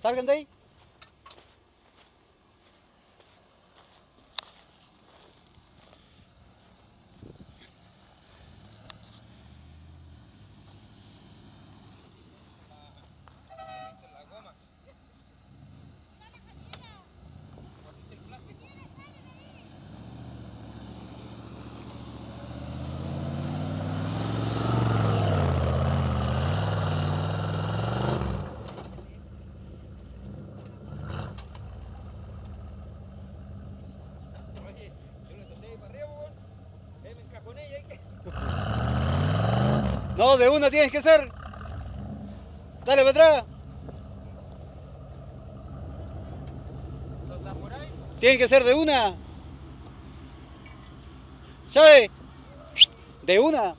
Salgan de ahí. No, de una tienes que ser. Dale para atrás. Los samuráis. Tiene que ser de una. ¿Sabe? De una.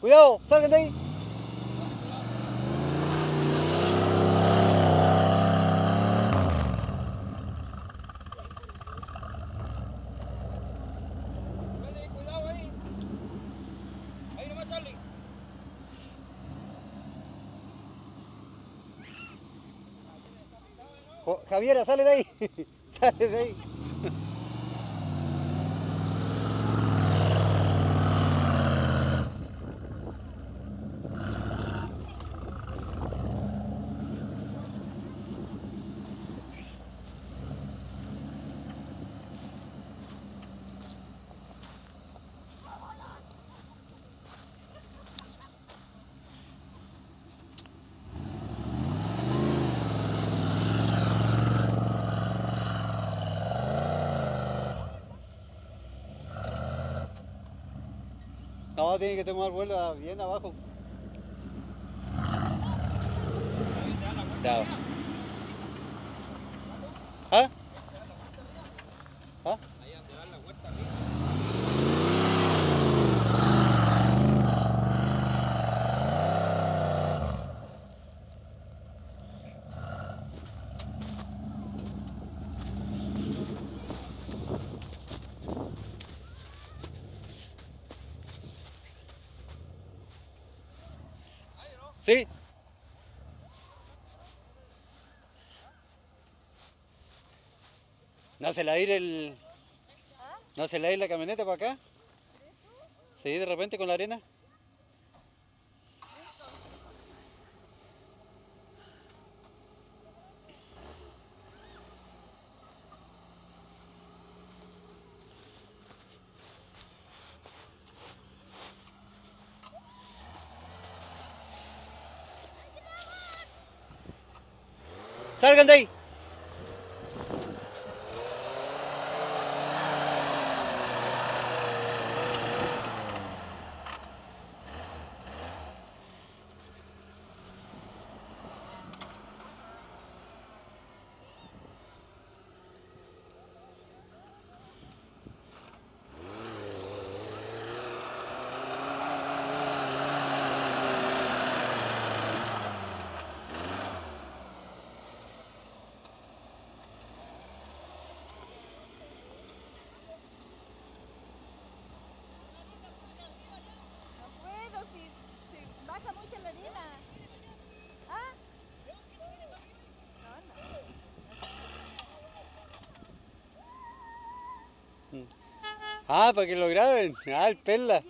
Cuidado, salgan de ahí. Vale, cuidado ahí. Ahí nomás, Charlie. Jo- Javiera, sale de ahí. sale de ahí. No, tiene que tomar vuelo bien abajo. ¿Ah? ¿Ah? Sí. ¿No se la ir el... ¿No se la ir la camioneta para acá? Sí, de repente con la arena. Salgan de Ah, para que lo graben. Ah, el perla.